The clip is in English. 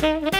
Mm-hmm.